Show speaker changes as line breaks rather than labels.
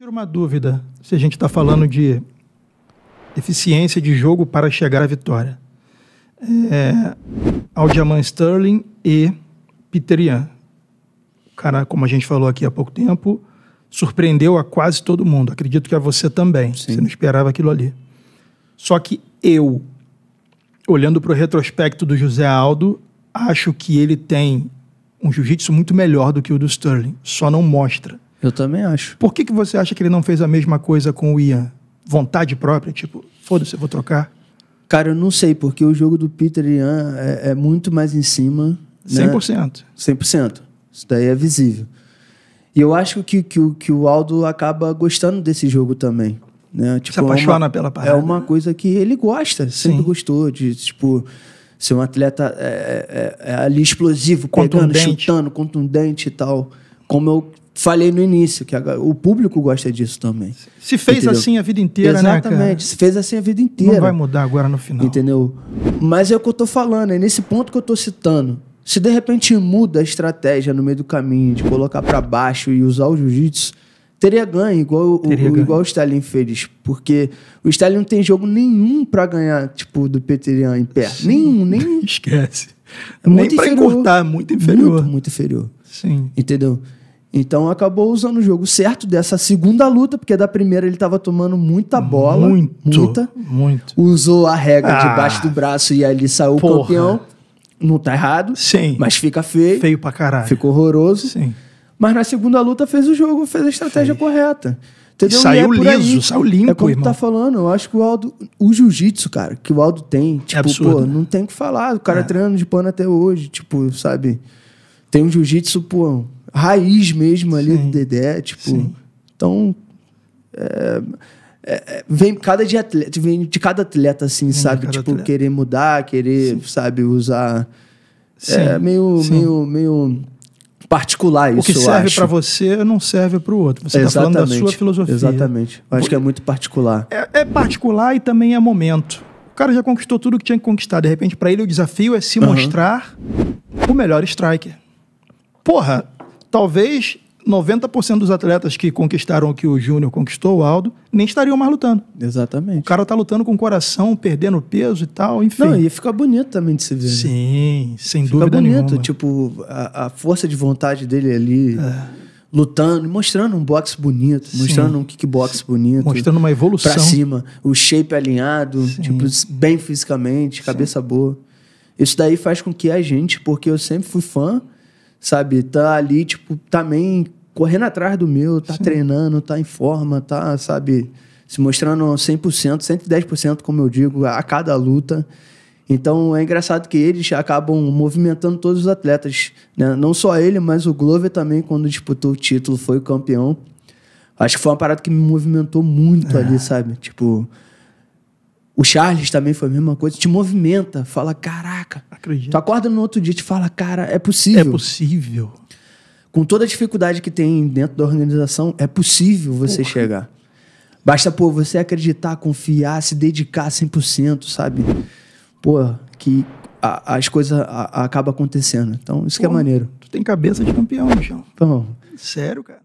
Tira uma dúvida, se a gente está falando de eficiência de jogo para chegar à vitória. É, Aldiaman Sterling e Peter Ian. O cara, como a gente falou aqui há pouco tempo, surpreendeu a quase todo mundo. Acredito que a você também.
Sim.
Você não esperava aquilo ali. Só que eu, olhando para o retrospecto do José Aldo, acho que ele tem um jiu-jitsu muito melhor do que o do Sterling. Só não mostra.
Eu também acho.
Por que, que você acha que ele não fez a mesma coisa com o Ian? Vontade própria? Tipo, foda-se, eu vou trocar?
Cara, eu não sei, porque o jogo do Peter Ian é, é muito mais em cima. Né?
100%.
100%. Isso daí é visível. E eu acho que, que, o- que o Aldo acaba gostando desse jogo também. Né? Tipo,
Se apaixona
é uma,
pela parada.
É uma coisa que ele gosta, sempre
Sim.
gostou de, tipo, ser um atleta é, é- é ali explosivo, pegando,
Contundente.
chutando, contundente e tal. Como eu falei no início, que a- o público gosta disso também.
Se fez
Entendeu?
assim a vida inteira, né, cara?
Exatamente. Se fez assim a vida inteira.
Não vai mudar agora no final.
Entendeu? Mas é o que eu tô falando, é nesse ponto que eu tô citando. Se de repente muda a estratégia no meio do caminho, de colocar pra baixo e usar o jiu-jitsu, teria ganho, igual, o-
Teria
o,
ganho.
igual o Stalin fez. Porque o Stalin não tem jogo nenhum pra ganhar, tipo, do Peterian em pé. Nenhum, nenhum.
Esquece.
É
Nem
inferior.
encurtar, muito inferior.
Muito, muito inferior.
Sim.
Entendeu? Então acabou usando o jogo certo dessa segunda luta, porque da primeira ele tava tomando muita bola.
Muito.
Muita.
Muito.
Usou a regra
Ah.
debaixo do braço e ali saiu o campeão. Não tá errado.
Sim.
Mas fica feio.
Feio pra caralho.
Ficou horroroso.
Sim.
Mas na segunda luta fez o jogo, fez a estratégia correta. Entendeu?
Saiu
é por aí.
liso, saiu limpo,
É como tu
irmão.
tá falando, eu acho que o Aldo, o jiu-jitsu, cara, que o Aldo tem, tipo,
absurdo.
pô, não tem o que falar. O cara
É.
treinando de pano até hoje, tipo, sabe? Tem um jiu-jitsu, pô, raiz mesmo ali
Sim.
do Dedé, tipo.
Sim.
Então, é, é, é, vem cada de atleta, vem de cada atleta assim,
de
sabe? Tipo,
atleta.
querer mudar, querer, sabe, usar
Sim.
é meio,
Sim.
meio, meio particular isso,
O que serve pra você não serve pro outro. Você tá falando da sua filosofia.
Exatamente. Eu acho que é muito particular.
É, é particular e também é momento. O cara já conquistou tudo que tinha que conquistar. De repente, pra ele, o desafio é se
Aham.
mostrar o melhor striker. Porra, talvez 90% dos atletas que conquistaram o que o Júnior conquistou, o Aldo, nem estariam mais lutando. O
Exatamente.
cara tá lutando com o coração, perdendo peso e tal, enfim.
Não, e fica bonito também de se ver. né?
Sim, sem
Fica
dúvida
bonito,
nenhuma.
tipo, a, a força de vontade dele ali,
É.
lutando, mostrando um boxe bonito,
Sim.
mostrando um kickbox bonito.
Mostrando uma evolução.
pra cima, o shape alinhado,
Sim.
tipo, bem fisicamente, cabeça boa. Isso daí faz com que a gente, porque eu sempre fui fã, sabe, tá ali, tipo, também correndo atrás do meu, tá treinando, tá em forma, tá, sabe, se mostrando 100%, 110%, como eu digo, a cada luta. Então é engraçado que eles acabam movimentando todos os atletas, né? Não só ele, mas o Glover também, quando disputou o título, foi o campeão. Acho que foi uma parada que me movimentou muito ali, sabe? Tipo, o Charles também foi a mesma coisa. Te movimenta, fala, caraca.
Acredito.
Tu acorda no outro dia e te fala, cara, é
É
possível.
possível.
Com toda a dificuldade que tem dentro da organização, é possível você chegar. Basta, pô, você acreditar, confiar, se dedicar 100%, sabe? Pô, que a- as coisas a- acabam acontecendo. Então, isso que é
Pô.
maneiro.
Tu tem cabeça de campeão, João.
Então,
Sério, cara.